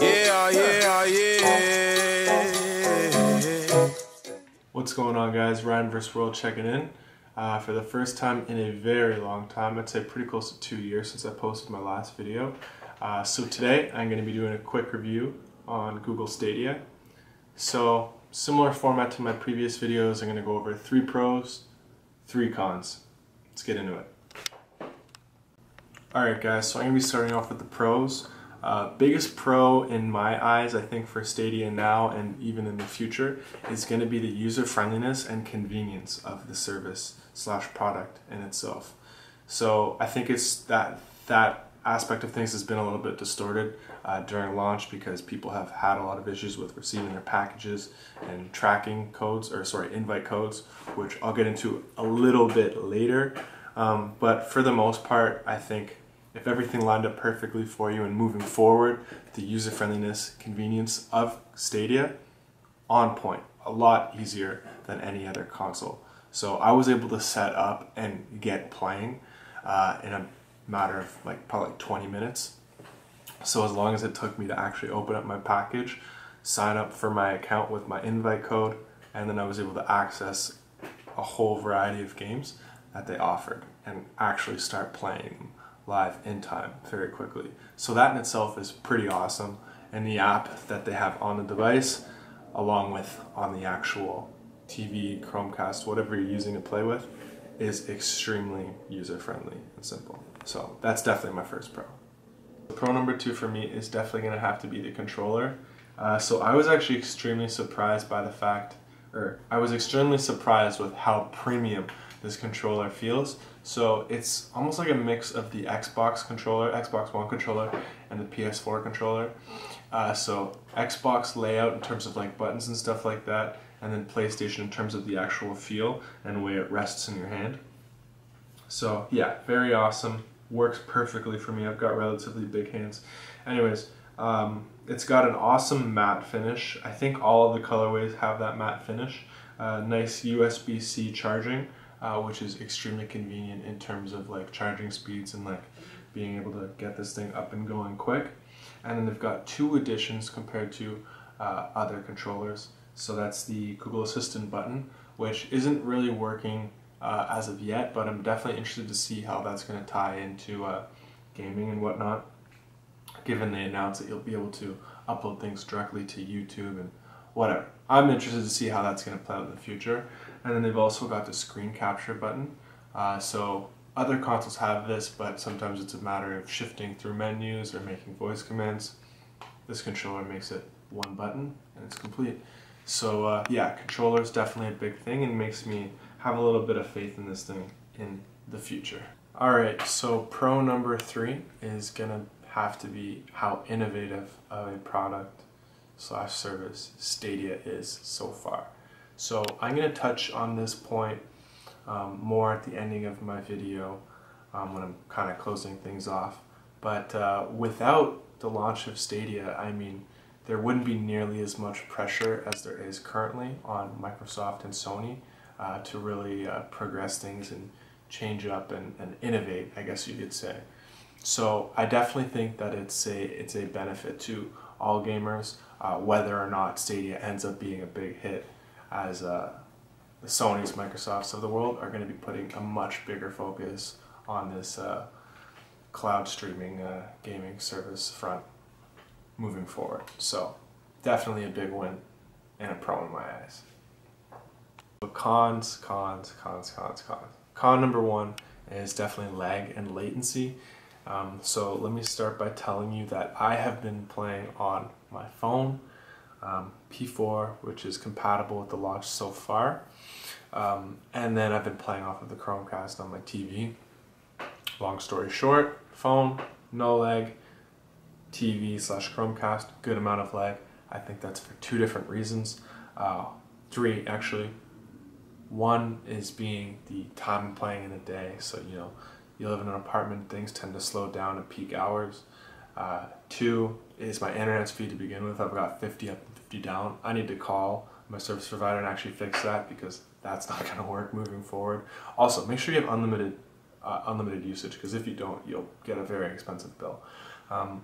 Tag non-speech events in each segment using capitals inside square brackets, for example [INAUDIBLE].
Yeah, yeah, yeah. What's going on, guys? Ryan vs. World checking in. Uh, for the first time in a very long time, I'd say pretty close to two years since I posted my last video. Uh, so today I'm going to be doing a quick review on Google Stadia. So similar format to my previous videos, I'm going to go over three pros, three cons. Let's get into it. Alright guys, so I'm going to be starting off with the pros. Uh, biggest pro in my eyes, I think, for Stadia now and even in the future is going to be the user friendliness and convenience of the service slash product in itself. So I think it's that that aspect of things has been a little bit distorted uh, during launch because people have had a lot of issues with receiving their packages and tracking codes or sorry invite codes, which I'll get into a little bit later. Um, but for the most part, I think if everything lined up perfectly for you and moving forward, the user friendliness, convenience of Stadia, on point. A lot easier than any other console. So I was able to set up and get playing uh, in a matter of like probably 20 minutes. So as long as it took me to actually open up my package, sign up for my account with my invite code, and then I was able to access a whole variety of games that they offered and actually start playing live in time very quickly. So that in itself is pretty awesome. And the app that they have on the device, along with on the actual TV, Chromecast, whatever you're using to play with, is extremely user friendly and simple. So that's definitely my first pro. Pro number two for me is definitely going to have to be the controller. Uh, so I was actually extremely surprised by the fact, or I was extremely surprised with how premium this controller feels. So it's almost like a mix of the Xbox controller, Xbox One controller, and the PS4 controller. Uh, so Xbox layout in terms of like buttons and stuff like that, and then PlayStation in terms of the actual feel and the way it rests in your hand. So yeah, very awesome. Works perfectly for me. I've got relatively big hands. Anyways, um, it's got an awesome matte finish. I think all of the colorways have that matte finish. Uh, nice USB-C charging uh, which is extremely convenient in terms of like charging speeds and like being able to get this thing up and going quick. And then they've got two additions compared to uh, other controllers. So that's the Google Assistant button, which isn't really working uh, as of yet, but I'm definitely interested to see how that's going to tie into uh, gaming and whatnot. Given they announced that you'll be able to upload things directly to YouTube and whatever. I'm interested to see how that's going to play out in the future. And then they've also got the screen capture button. Uh, so other consoles have this, but sometimes it's a matter of shifting through menus or making voice commands. This controller makes it one button and it's complete. So uh, yeah, controller is definitely a big thing and makes me have a little bit of faith in this thing in the future. All right, so pro number three is gonna have to be how innovative of a product slash service Stadia is so far. So I'm going to touch on this point um, more at the ending of my video um, when I'm kind of closing things off. But uh, without the launch of Stadia, I mean, there wouldn't be nearly as much pressure as there is currently on Microsoft and Sony uh, to really uh, progress things and change up and, and innovate, I guess you could say. So I definitely think that it's a it's a benefit to all gamers, uh, whether or not Stadia ends up being a big hit, as uh, the Sony's, Microsofts of the world are going to be putting a much bigger focus on this uh, cloud streaming uh, gaming service front moving forward. So definitely a big win and a pro in my eyes. But cons, cons, cons, cons, cons. Con number one is definitely lag and latency. Um, so let me start by telling you that I have been playing on my phone, um, P4, which is compatible with the launch so far. Um, and then I've been playing off of the Chromecast on my TV. Long story short, phone, no lag, TV slash Chromecast, good amount of lag. I think that's for two different reasons. Uh, three, actually. One is being the time I'm playing in a day. So, you know, you live in an apartment, things tend to slow down at peak hours. Uh, two is my internet speed to begin with. I've got 50 up and 50 down. I need to call my service provider and actually fix that because that's not going to work moving forward. Also, make sure you have unlimited uh, unlimited usage because if you don't, you'll get a very expensive bill. Um,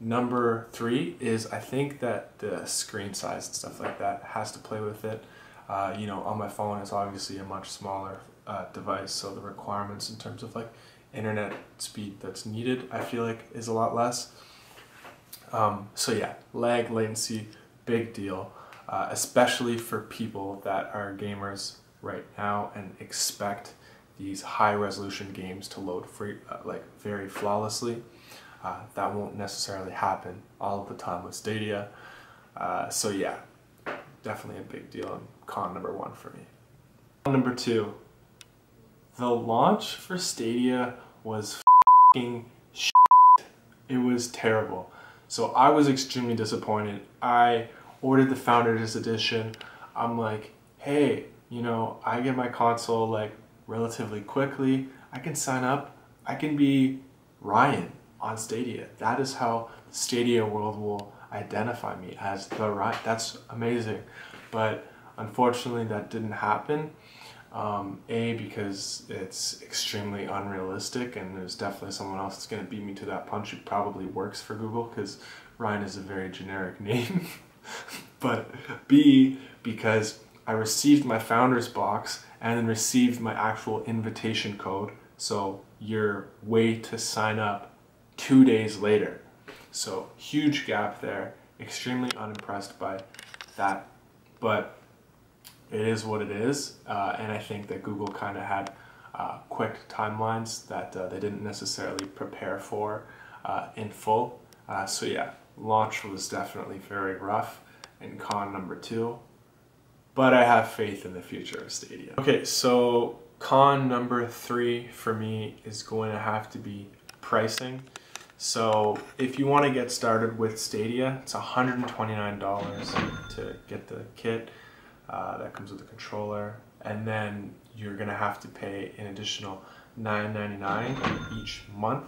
number three is I think that the screen size and stuff like that has to play with it. Uh, you know, on my phone, it's obviously a much smaller uh, device, so the requirements in terms of like internet speed that's needed, I feel like, is a lot less. Um, so yeah, lag, latency, big deal, uh, especially for people that are gamers right now and expect these high resolution games to load free, uh, like very flawlessly. Uh, that won't necessarily happen all the time with Stadia. Uh, so yeah, definitely a big deal and con number one for me. Number two, the launch for Stadia was f***ing shit. It was terrible. So I was extremely disappointed. I ordered the Founders Edition. I'm like, hey, you know, I get my console like relatively quickly. I can sign up. I can be Ryan on Stadia. That is how Stadia world will identify me as the Ryan. That's amazing. But unfortunately, that didn't happen. Um, a, because it's extremely unrealistic, and there's definitely someone else that's going to beat me to that punch who probably works for Google because Ryan is a very generic [LAUGHS] name. but B, because I received my founder's box and then received my actual invitation code. So your way to sign up two days later. So huge gap there. Extremely unimpressed by that. But it is what it is, uh, and I think that Google kind of had uh, quick timelines that uh, they didn't necessarily prepare for uh, in full. Uh, so yeah, launch was definitely very rough, and con number two. But I have faith in the future of Stadia. Okay, so con number three for me is going to have to be pricing. So if you want to get started with Stadia, it's $129 to get the kit. Uh, that comes with a controller, and then you're gonna have to pay an additional $9.99 each month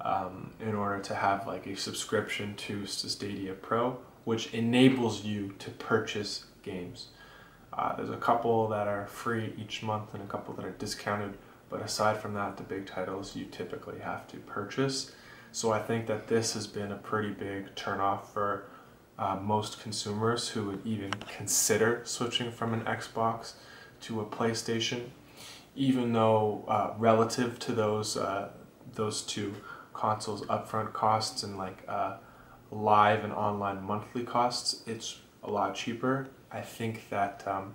um, in order to have like a subscription to Stadia Pro, which enables you to purchase games. Uh, there's a couple that are free each month and a couple that are discounted, but aside from that, the big titles you typically have to purchase. So I think that this has been a pretty big turnoff for uh, most consumers who would even consider switching from an Xbox to a PlayStation, even though uh, relative to those uh, those two consoles upfront costs and like uh, live and online monthly costs, it's a lot cheaper. I think that um,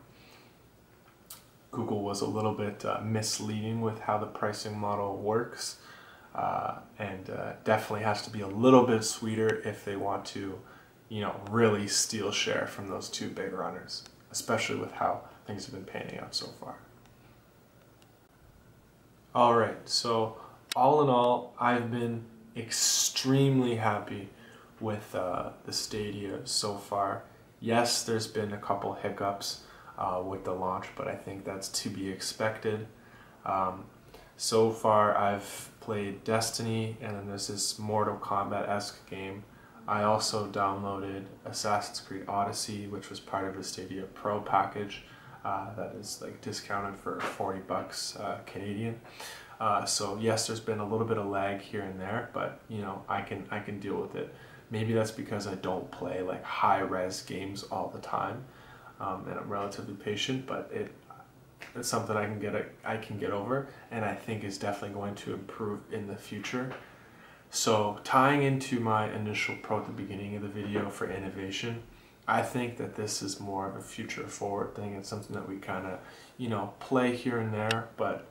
Google was a little bit uh, misleading with how the pricing model works. Uh, and definitely has to be a little bit sweeter if they want to you know, really steal share from those two big runners, especially with how things have been panning out so far. All right, so all in all, I've been extremely happy with uh, the Stadia so far. Yes, there's been a couple hiccups uh, with the launch, but I think that's to be expected. Um, so far, I've played Destiny, and then there's this Mortal Kombat-esque game I also downloaded Assassin's Creed Odyssey, which was part of the Stadia Pro package. Uh, that is like discounted for 40 bucks uh, Canadian. Uh, so yes, there's been a little bit of lag here and there, but you know I can I can deal with it. Maybe that's because I don't play like high res games all the time, um, and I'm relatively patient. But it it's something I can get a, I can get over, and I think is definitely going to improve in the future. So tying into my initial pro at the beginning of the video for innovation, I think that this is more of a future forward thing. It's something that we kind of, you know, play here and there, but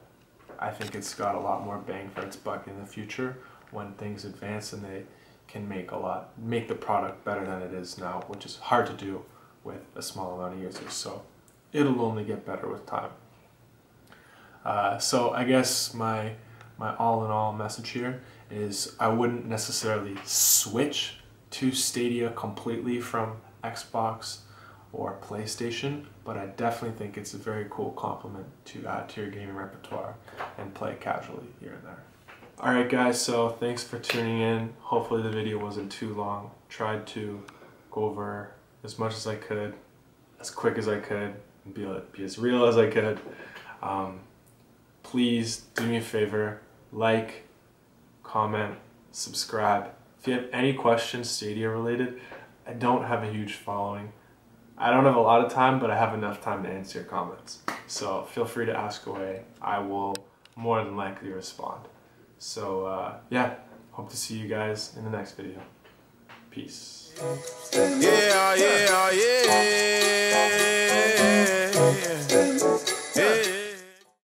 I think it's got a lot more bang for its buck in the future when things advance and they can make a lot, make the product better than it is now, which is hard to do with a small amount of users. So it'll only get better with time. Uh, so I guess my my all in all message here is I wouldn't necessarily switch to Stadia completely from Xbox or PlayStation, but I definitely think it's a very cool complement to add to your gaming repertoire and play casually here and there. Alright guys, so thanks for tuning in. Hopefully the video wasn't too long. Tried to go over as much as I could, as quick as I could, be, be as real as I could. Um, please do me a favor, like, comment, subscribe. If you have any questions Stadia related, I don't have a huge following. I don't have a lot of time, but I have enough time to answer your comments. So feel free to ask away. I will more than likely respond. So uh, yeah, hope to see you guys in the next video. Peace. Yeah, yeah, yeah.